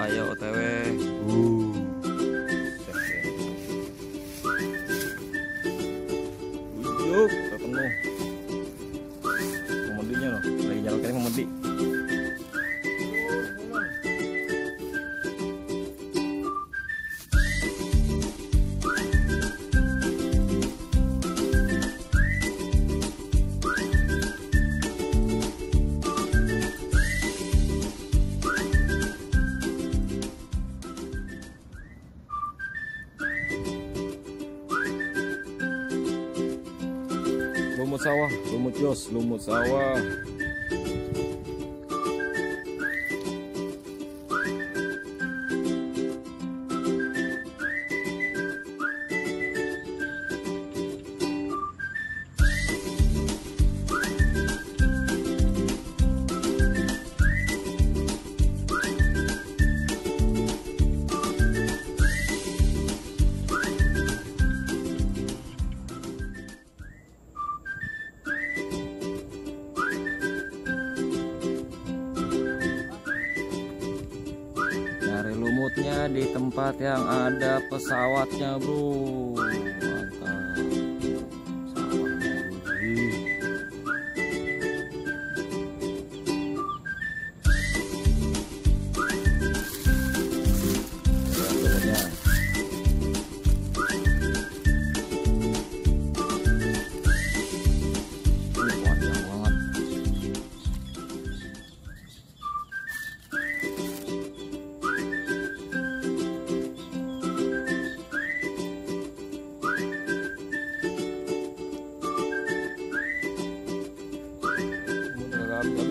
ayo otw uh. Ujuk, udah penuh. Memedinya loh, lagi jalan kali. Lumut sawah lumut jos lumut sawah Cari lumutnya di tempat yang ada pesawatnya bro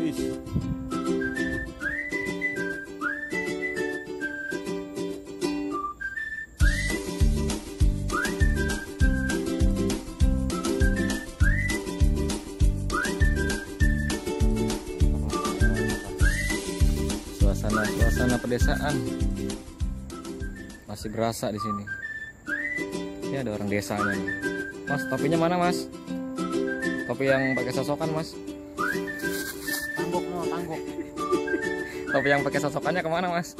Udah habis habis. Suasana suasana pedesaan masih berasa di sini. Ini ada orang desanya nih. Mas, topinya mana, Mas? Topi yang pakai sosokan, Mas? Topi yang pakai sosokannya ke mana mas?